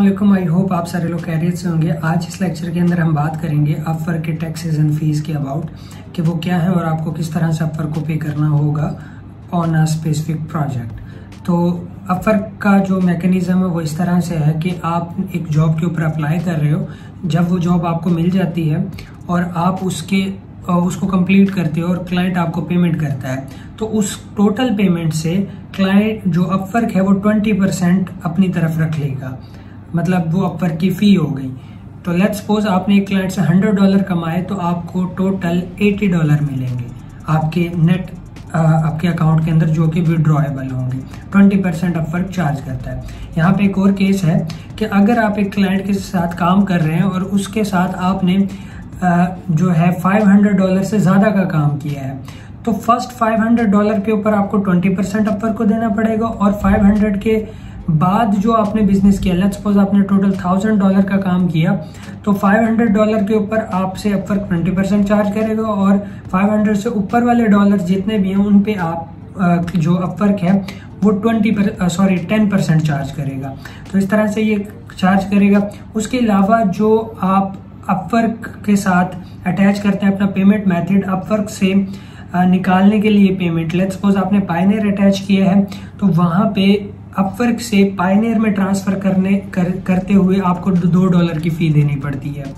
Aslam I hope आप सारे लोग कैरियर से होंगे। आज इस लेक्चर के अंदर हम बात करेंगे अफर के टैक्सेस एंड फ़ीस के अबाउट कि वो क्या है और आपको किस तरह से अफर को पे करना होगा ऑन अ स्पेसिफिक प्रोजेक्ट तो अफर का जो मैकेनिज्म है वो इस तरह से है कि आप एक जॉब के ऊपर अप्लाई कर रहे हो, जब वो जॉब आपको मिल जाती है और आप उसके उसको कंप्लीट करते हो और क्लाइंट आपको पेमेंट करता है तो उस टोटल पेमेंट से क्लाइंट जो अपवर्क है वो ट्वेंटी परसेंट अपनी तरफ़ रख लेगा। मतलब वो अपवर्क की फ़ी हो गई। तो लेट सपोज़ आपने एक क्लाइंट से हंड्रेड डॉलर कमाए तो आपको टोटल एटी डॉलर मिलेंगे। आपके नेट आपके अकाउंट के अंदर जो कि विड्रॉएबल होंगे। ट्वेंटी परसेंट अपवर्क चार्ज करता है। यहाँ पे एक और केस है कि अगर आप एक क्लाइंट के साथ काम कर रहे हैं और उसके साथ आपने आ, जो है 500 डॉलर से ज़्यादा का काम किया है तो फ़र्स्ट 500 डॉलर के ऊपर आपको 20 परसेंट अपर को देना पड़ेगा और 500 के बाद जो आपने बिज़नेस किया लेट्स सपोज़ आपने टोटल थाउज़ेंड डॉलर का काम किया तो 500 डॉलर के ऊपर आपसे अपर 20 परसेंट चार्ज करेगा और 500 से ऊपर वाले डॉलर जितने भी हैं, उन पे आप जो अपवर्क है, वो 20 पर सॉरी टेन परसेंट चार्ज करेगा। तो इस तरह से ये चार्ज करेगा। उसके अलावा जो आप अपवर्क के साथ अटैच करते हैं, अपना पेमेंट मेथड अपवर्क से निकालने के लिए पेमेंट लेट्स सपोज़ आपने पाइनियर अटैच किया है तो वहाँ पे अपवर्क से पाइनियर में ट्रांसफ़र करने कर, करते हुए आपको दो डॉलर की फ़ी देनी पड़ती है।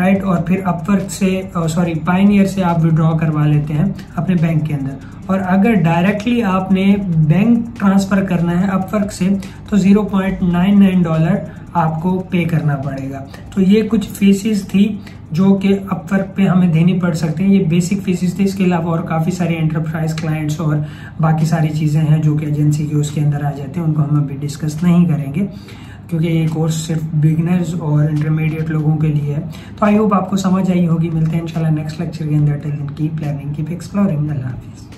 राइट और फिर अपवर्क से सॉरी पाइनियर से आप विड्रॉ करवा लेते हैं अपने बैंक के अंदर। और अगर डायरेक्टली आपने बैंक ट्रांसफ़र करना है अपवर्क से तो 0.99 डॉलर आपको पे करना पड़ेगा। तो ये कुछ फीसिस थी जो कि अपवर्क पे हमें देनी पड़ सकती हैं। ये बेसिक फीसिस थी, इसके अलावा और काफ़ी सारे एंटरप्राइज क्लाइंट्स और बाकी सारी चीज़ें हैं जो कि एजेंसी के उसके अंदर आ जाते हैं, उनको हम अभी डिस्कस नहीं करेंगे। क्योंकि ये कोर्स सिर्फ़ बिगनर्स और इंटरमीडिएट लोगों के लिए है। तो आई होप आपको समझ आई होगी। मिलते हैं इंशाल्लाह नेक्स्ट लेक्चर के अंदर। टिल की प्लानिंग कीप एक्सप्लोरिंग अल्लाह हाफिज़।